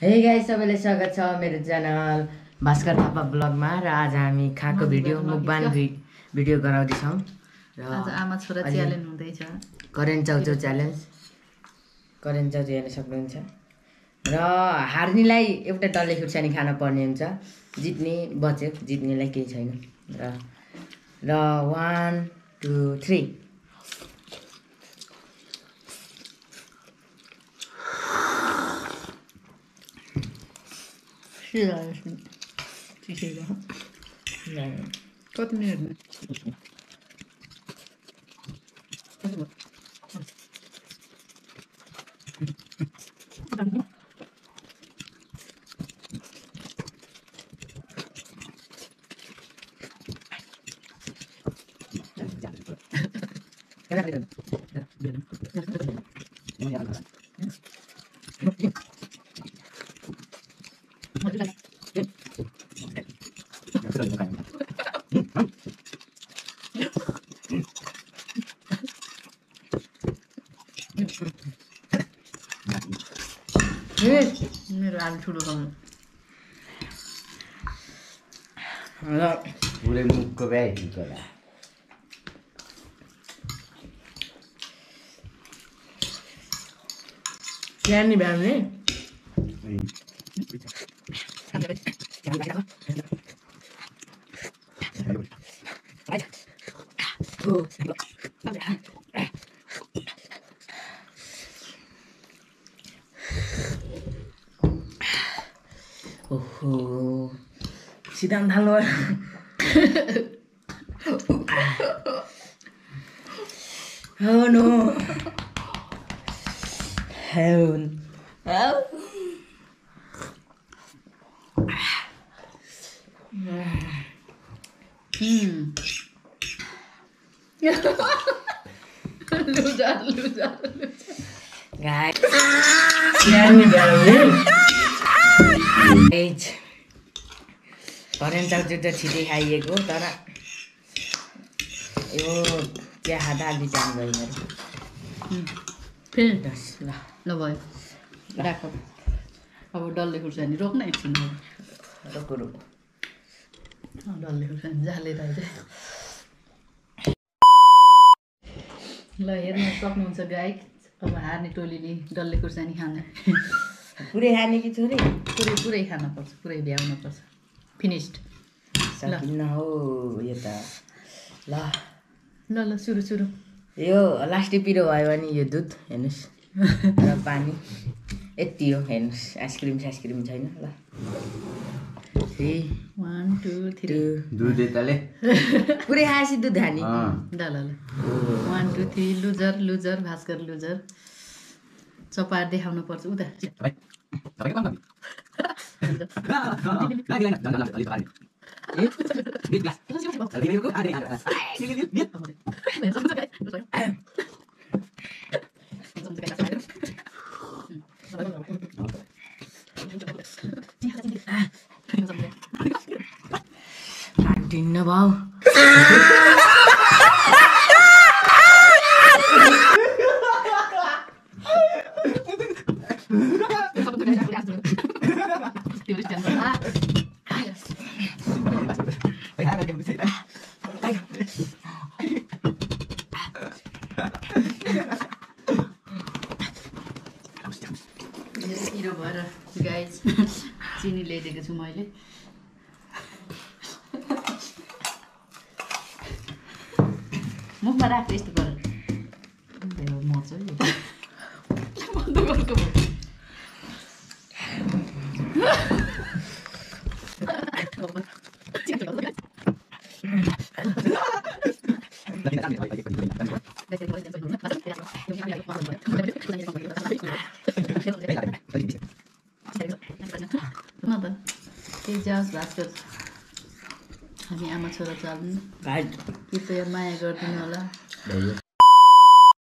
हे गाई सबैलाई स्वागत छ मेरो च्यानल भास्कर थापा ब्लगमा र आज हामी खाएको भिडियो मुखबान भिडियो गराउँदैछौँ र आमा छोरा च्यालेन्ज हुँदैछ करेन्ट चाउचाउ च्यालेन्ज। करेन्ट चाउचाउ हेर्न सक्नुहुन्छ। र हार्नेलाई एउटा डल्ले खुर्सानी खान पर्ने हुन्छ। जित्ने बच्यो जित्नेलाई केही छैन। र र one two three Silah şimdi. Çekil daha. Yani. Katmıyorum. Hadi bak. Yeah. मेरो आलु ठुलो खाउनु र पुरै मुखको भ्याइ होला बिहानी โอ้โหสีดำทั้งเลยโอ้ no เฮ้ย करेन्ट चाउचाउ त छिटै खाइएको तर यो चिया खाँदा अलि जान गयो मेरो फेरि दस ल ल भयो राख अब डल्ले खुर्सानी रोक्न एकछिन। रोको रोको डल्ले खुर्सानी चाहिँ ल हेर्न सक्नुहुन्छ गाई अब हार्ने टोलीले डल्ले खुर्सानी खाने। पुरै खाने कि छोरी? पुरै पुरै खानुपर्छ पुरै भ्याउनुपर्छ फिनिस्ड सकिन्न हो यो त। ल। ल ल सुरु सुरु। यो लास्टै पिरो भयो भने यो दुध हेर्नुहोस्। र पानी। यति हो हेर्नुहोस्। आइसक्रिम साइसक्रिम छैन ल। Three one two three two दुधे तले पुरै खाएपछि दुध खाने ल ल ल। One two three loser loser Bhaskar loser. चपाएर देखाउनु पर्छ। उता। काटिन्न भाउ पिरो भएर गाई चिनी ल्याइदिएको छु मैले। मुखमा राख यस्तो गरेर मर्छ। बन्द गरेको हामी आमा छोरा चाल्नु। भाइ कृपया माया गरिदिनु होला।